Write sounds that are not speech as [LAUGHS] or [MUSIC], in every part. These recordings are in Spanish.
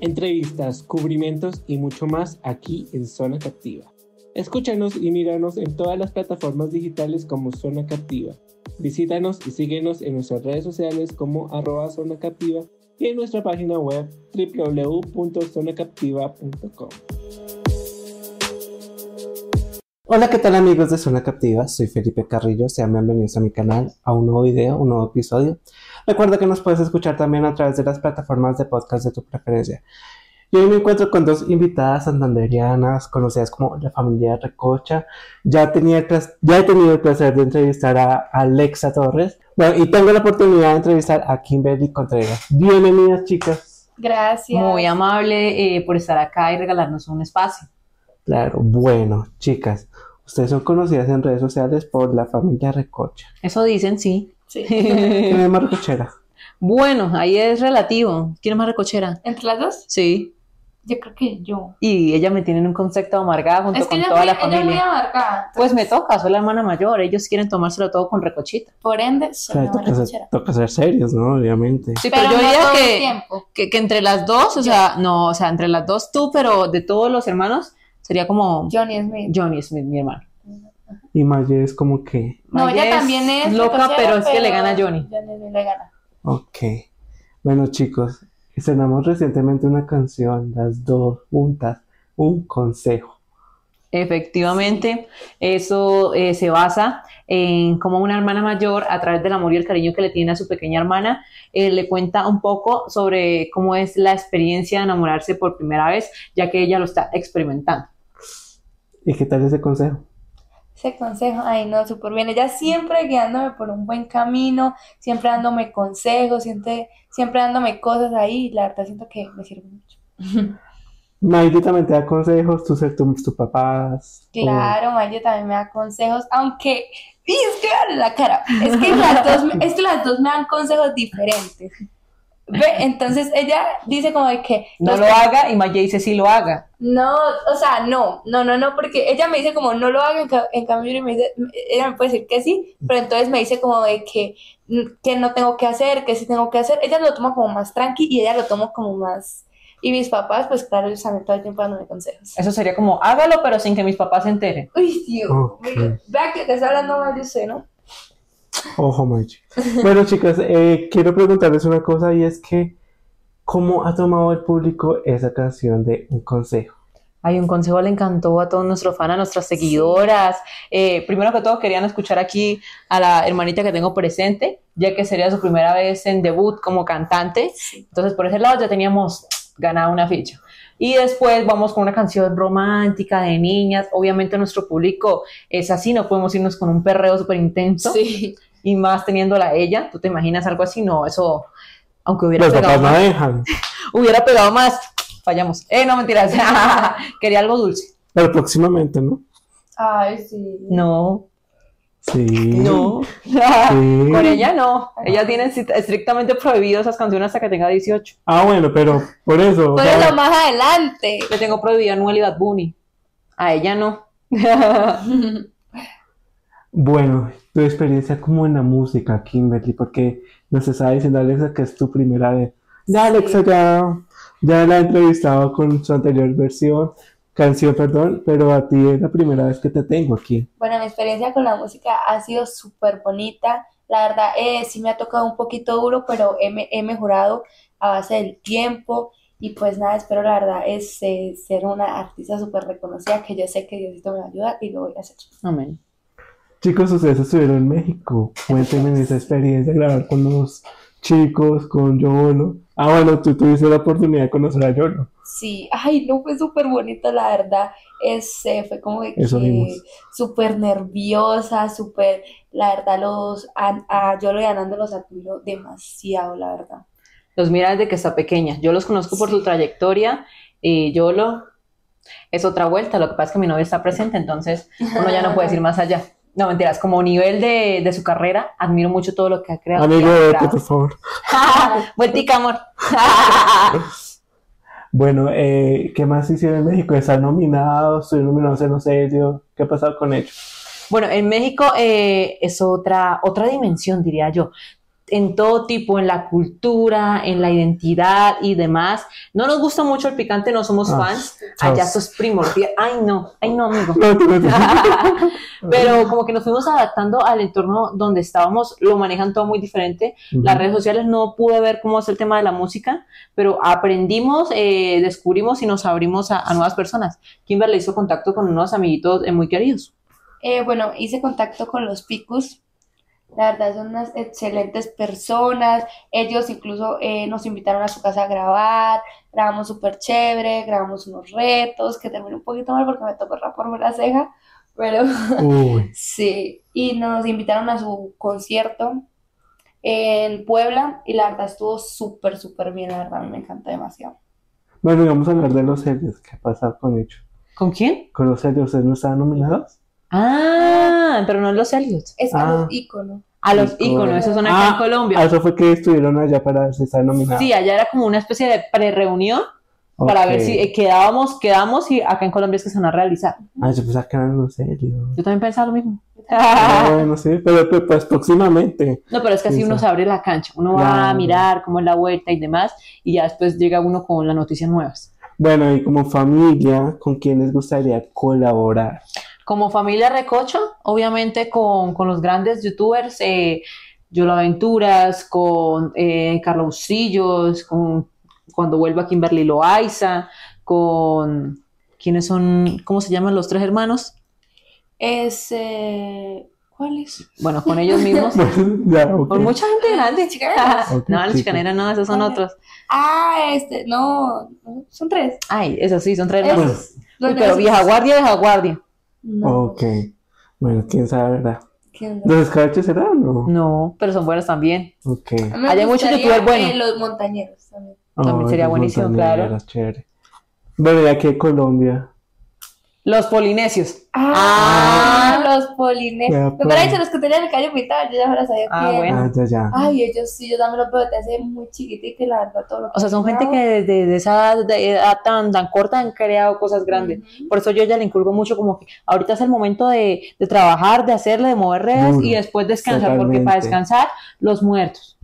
Entrevistas, cubrimientos y mucho más aquí en Zona Captiva. Escúchanos y míranos en todas las plataformas digitales como Zona Captiva. Visítanos y síguenos en nuestras redes sociales como arroba Zona Captiva y en nuestra página web www.zonacaptiva.com. Hola, ¿qué tal amigos de Zona Captiva? Soy Felipe Carrillo, sean bienvenidos a mi canal, a un nuevo video, un nuevo episodio. Recuerda que nos puedes escuchar también a través de las plataformas de podcast de tu preferencia. Y hoy me encuentro con dos invitadas santanderianas conocidas como la familia Recocha. Ya, tenía ya he tenido el placer de entrevistar a Alexa Torres. Bueno, y tengo la oportunidad de entrevistar a Kimberly Contreras. Bienvenidas, chicas. Gracias. Muy amable eh, por estar acá y regalarnos un espacio. Claro, bueno, chicas, ustedes son conocidas en redes sociales por la familia Recocha. Eso dicen, sí. Sí. [LAUGHS] ¿Quién es más recochera? Bueno, ahí es relativo. ¿Quién es más recochera? ¿Entre las dos? Sí. Yo creo que yo. Y ella me tiene en un concepto amargada junto Es que con toda es la muy- ella es muy familia. amargada. Pues me toca, soy la hermana mayor. Ellos quieren tomárselo todo con recochita. Por ende, soy Claro, una toca, ser, toca ser serios, ¿no? Obviamente. Sí, Pero pero, yo no diría que, que entre las dos, o sea, no, o sea, entre las dos tú, pero de todos los hermanos, sería como Johnny Smith. Johnny Smith, mi hermano. Y Maye es como que, No, Maye ella también es loca, recochera, pero es que le gana a Johnny. Johnny le gana. ok. Bueno, chicos, estrenamos recientemente una canción, las dos juntas, un consejo. Efectivamente, eso eh, se basa en cómo una hermana mayor, a través del amor y el cariño que le tiene a su pequeña hermana, eh, le cuenta un poco sobre cómo es la experiencia de enamorarse por primera vez, ya que ella lo está experimentando. ¿Y qué tal ese consejo? Ese consejo, ay no, súper bien. Ella siempre guiándome por un buen camino, siempre dándome consejos, siempre, siempre dándome cosas ahí. y La verdad siento que me sirve mucho. [LAUGHS] Maite también te da consejos, tus tus tus papás. o- Claro, Maya también me da consejos, aunque, y es que vale la cara, es que las dos, es que las dos me dan consejos diferentes. Ve, entonces ella dice como de que No lo haga y Maya dice sí lo haga. no, o sea, no, no, no, no, porque ella me dice como no lo haga, en, ca- en cambio Yuri me dice, ella me puede decir que sí, pero entonces me dice como de que, que no tengo que hacer, que sí tengo que hacer, ella lo toma como más tranqui y ella lo toma como más, y mis papás, pues claro, ellos también todo el tiempo dándome consejos. Eso sería como hágalo, pero sin que mis papás se enteren. Uy, mío. vea que te está hablando mal de usted, ¿no? Ojo, Maite. Bueno, chicas, eh, quiero preguntarles una cosa y es que, ¿cómo ha tomado el público esa canción de un consejo? Hay un consejo le encantó a todos nuestros fans, a nuestras seguidoras. Eh, primero que todo, querían escuchar aquí a la hermanita que tengo presente, ya que sería su primera vez en debut como cantante. Entonces, por ese lado ya teníamos ganado una ficha. Y después vamos con una canción romántica de niñas. Obviamente nuestro público es así, no podemos irnos con un perreo súper intenso. Sí. Y más teniéndola a ella. ¿Tú te imaginas algo así? No, eso, aunque hubiera Los pegado papás no más, dejan, [LAUGHS] hubiera pegado más, fallamos. Eh, no mentiras. [LAUGHS] Quería algo dulce. pero próximamente, ¿no? Ay, sí. No, Sí. no. Sí. [LAUGHS] Con ella no. Ella tiene estrict- estrictamente prohibido esas canciones hasta que tenga 18. Ah, bueno, pero por eso. o sea, Ponelo más adelante. Le tengo prohibido a Noel y Bad Bunny. A ella no. Bueno, tu experiencia como en la música, Kimberly, porque nos estaba diciendo Alexa que es tu primera vez. Ya, Alexa, ya, ya la he entrevistado con su anterior versión, canción, perdón, pero a ti es la primera vez que te tengo aquí. Bueno, mi experiencia con la música ha sido súper bonita. La verdad, eh, sí me ha tocado un poquito duro, pero he, me- he mejorado a base del tiempo. Y pues nada, espero la verdad es eh, ser una artista súper reconocida, que yo sé que Diosito me va a ayudar y lo voy a hacer. Amén. Chicos, ustedes estuvieron en México. Cuéntenme esa experiencia, grabar con los chicos, con Yolo. Ah, bueno, tú tuviste la oportunidad de conocer a Yolo. Sí, ay, no, fue súper bonito, la verdad. Este, fue como de que súper nerviosa, súper, la verdad, los, a, a Yolo y a Nando los admiro demasiado, la verdad. Los mira desde que está pequeña. Yo los conozco por su trayectoria y yo lo... Es otra vuelta. Lo que pasa es que mi novio está presente, entonces uno ya no puede decir más allá. No, mentiras. Como nivel de, de su carrera, admiro mucho todo lo que ha creado. Amigo, vete, por favor. [LAUGHS] Vueltica, amor. [LAUGHS] Bueno, eh, ¿qué más hicieron en México? ¿Están nominados? ¿Estuvieron nominados en los serios? ¿Qué ha pasado con ellos? Bueno, en México eh, es otra, otra dimensión, diría yo. En todo tipo, en la cultura, en la identidad y demás. No nos gusta mucho el picante, no somos Ah, fans. chao. Allá eso es primordial. Ay, no, ay, no, amigo. No, no, no. [LAUGHS] Pero como que nos fuimos adaptando al entorno donde estábamos, lo manejan todo muy diferente. Las redes sociales no pude ver cómo es el tema de la música, pero aprendimos, eh, descubrimos y nos abrimos a, a nuevas personas. Kimberly hizo contacto con unos amiguitos eh, muy queridos. Eh, bueno, hice contacto con los Picus. La verdad son unas excelentes personas. Ellos incluso eh, nos invitaron a su casa a grabar. Grabamos súper chévere, grabamos unos retos que terminé un poquito mal porque me tocó raparme la ceja. Pero [LAUGHS] Uy, sí, y nos invitaron a su concierto en Puebla y la verdad estuvo súper, súper bien. La verdad, me encanta demasiado. bueno, y vamos a hablar de los serios. ¿Qué pasa con ellos? ¿Con quién? ¿Con los serios ustedes no estaban nominados? Ah, pero no los Elliot. Es Ah. a los íconos. A los Íconos. esos son acá Ah, en Colombia. Ah, eso fue que estuvieron allá para estaban nominados. Sí, allá era como una especie de pre-reunión para ver si eh, quedábamos, quedamos y acá en Colombia es que se van a realizar. Ah, yo pensaba que eran los serios. Yo también pensaba lo mismo. [LAUGHS] Ah, bueno, sí, pero pues, pues, próximamente. No, pero es que así Sí, uno se abre la cancha, uno va a mirar cómo es la vuelta y demás, y ya después llega uno con las noticias nuevas. Bueno, y como familia, ¿con quién les gustaría colaborar? Como familia Recocha, obviamente con, con los grandes youtubers, eh, Yolo Aventuras, con eh, Carlos Bustillos, con cuando vuelva Kimberly Loaiza, con ¿quiénes son? ¿Cómo se llaman los tres hermanos? Es, eh, ¿cuál es? Bueno, con ellos mismos. [LAUGHS] Con mucha gente grande. Chicaneras. Ok, no, las chicos. chicaneras no, esos son Vale. otros. Ah, este, no, son tres. Ay, esos sí, son tres. Los Uy, pero vieja guardia, vieja guardia. No, Ok. Bueno, quién sabe, ¿verdad? ¿quién? ¿Los escarches serán o no? No, pero son buenos también. Ok. Hay muchos youtubers buenos. eh, los montañeros también. También Ay, sería buenísimo, claro. Chévere. Bueno, y aquí en Colombia. Los polinesios. Ah, Ah. Los polinesios. Vea, Me hubiera dicho los que tenían el cabello pintado, yo ya ahora sabía Ah, quién. bueno. Ah, ya, ya. Ay, ellos sí, yo también los veo desde hace muy chiquitito y la verdad todo lo que O sea, son gente que desde de esa edad, de edad tan, tan corta han creado cosas grandes. Por eso yo ya le inculco mucho como que ahorita es el momento de, de trabajar, de hacerle, de mover redes Duro. y después descansar, porque para descansar, los muertos.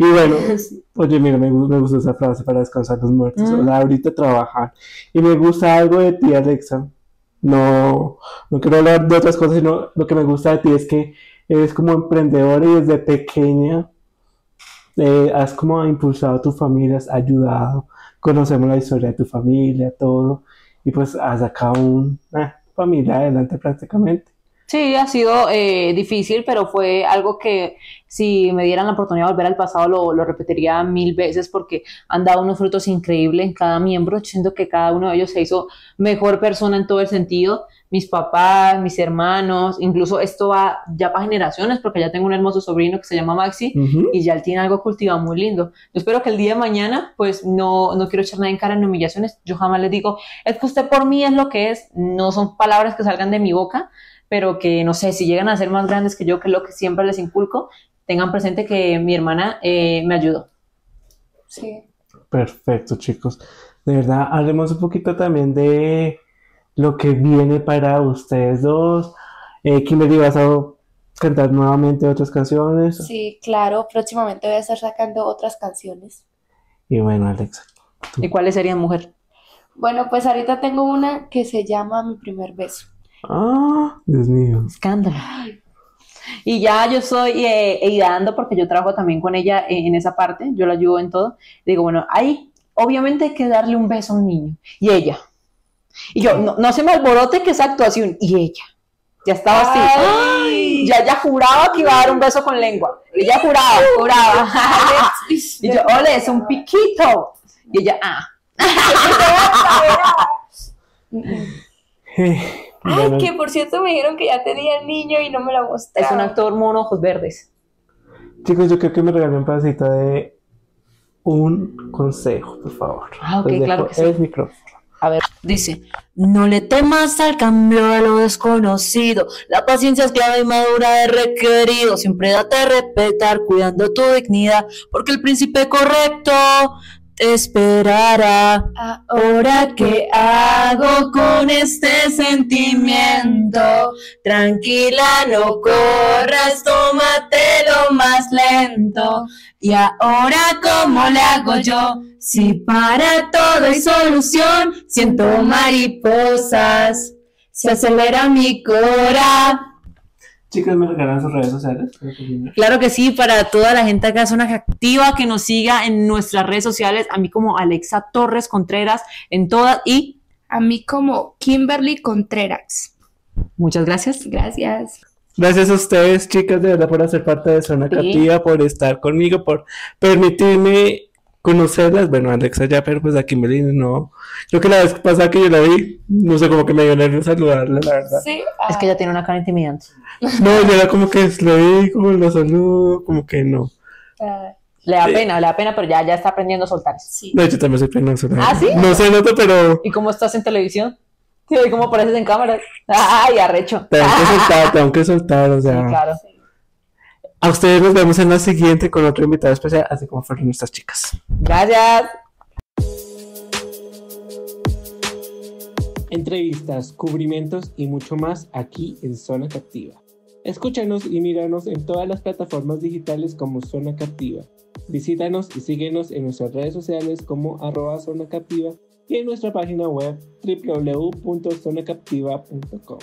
Y bueno, [LAUGHS] oye, mira, me, me gusta esa frase para descansar los muertos. O sea, ahorita trabajar. Y me gusta algo de ti, Alexa. No, no quiero hablar de otras cosas, sino lo que me gusta de ti es que eres como emprendedora y desde pequeña eh, has como impulsado a tu familia, has ayudado, conocemos la historia de tu familia, todo, y pues has sacado una familia adelante prácticamente. Sí, ha sido eh, difícil, pero fue algo que si me dieran la oportunidad de volver al pasado lo, lo repetiría mil veces porque han dado unos frutos increíbles en cada miembro. Siento que cada uno de ellos se hizo mejor persona en todo el sentido. Mis papás, mis hermanos, incluso esto va ya para generaciones porque ya tengo un hermoso sobrino que se llama Maxi Ujú. y ya él tiene algo cultivado muy lindo. Yo espero que el día de mañana, pues no, no quiero echar nada en cara en humillaciones. Yo jamás les digo, es que usted por mí es lo que es. No son palabras que salgan de mi boca, pero que no sé, si llegan a ser más grandes que yo, que es lo que siempre les inculco, tengan presente que mi hermana eh, me ayudó. Sí. Perfecto, chicos. De verdad, hablemos un poquito también de lo que viene para ustedes dos. Eh, Kimberly, ¿vas a cantar nuevamente otras canciones? Sí, claro, próximamente voy a estar sacando otras canciones. Y bueno, Alexa. ¿Y cuáles serían, mujer? Bueno, pues ahorita tengo una que se llama Mi primer beso. Ah, Dios mío. Escándalo. Y ya yo estoy eh, ayudando porque yo trabajo también con ella eh, en esa parte, yo la ayudo en todo. Digo, bueno, ahí obviamente hay que darle un beso a un niño. Y ella. Y yo, no, no se me alborote que esa actuación. Y ella. Ya estaba así. Ay. Ya ella juraba que iba a dar un beso con lengua. Ella juraba, juraba. [LAUGHS] y yo, ole, es un piquito. Y ella, ah. [LAUGHS] [LAUGHS] Ay, bueno, que por cierto me dijeron que ya tenía el niño y no me lo mostraron. Es un actor mono, ojos verdes. Chicos, yo creo que me regalé un pedacito de un consejo, por favor. Ah, ok, Les claro que sí. El micrófono. A ver. Dice, no le temas al cambio de lo desconocido, la paciencia es clave y madura es requerido, siempre date a respetar cuidando tu dignidad, porque el príncipe correcto te esperara. Ahora ¿Qué hago con este sentimiento? Tranquila, no corras, tómatelo más lento. Y ahora, ¿cómo le hago yo? Si para todo hay solución, siento mariposas, se acelera mi cora. Chicas, ¿me regalan sus redes sociales? Claro que sí, para toda la gente acá, Zona Activa, que nos siga en nuestras redes sociales, a mí como Alexa Torres Contreras, en todas, y A mí como Kimberly Contreras. muchas gracias. Gracias. Gracias a ustedes, chicas, de verdad, por hacer parte de Zona Sí. Captiva, por estar conmigo, por permitirme conocerlas. Bueno, Alexa ya, pero pues a Kimberly no. Creo que la vez pasada que yo la vi, no sé, como que me dio nervios saludarla, la verdad. Sí. Es que ella tiene una cara intimidante. No, yo era como que la vi, como la saludo, como que no. ah, Le da Sí. pena, le da pena, pero ya, ya está aprendiendo a soltar. sí. De hecho, también soy penoso. la ¿Ah, sí? No se nota, pero ¿Y cómo estás en televisión? ¿y ¿Cómo apareces en cámara? [LAUGHS] ¡Ay, arrecho! tengo que [LAUGHS] soltar, tengo que soltar, o Sí, sea. claro. A ustedes nos vemos en la siguiente con otro invitado especial, así como fueron nuestras chicas. Gracias. Entrevistas, cubrimientos y mucho más aquí en Zona Captiva. Escúchanos y míranos en todas las plataformas digitales como Zona Captiva. Visítanos y síguenos en nuestras redes sociales como arroba Zona Captiva y en nuestra página web www.zonacaptiva.com.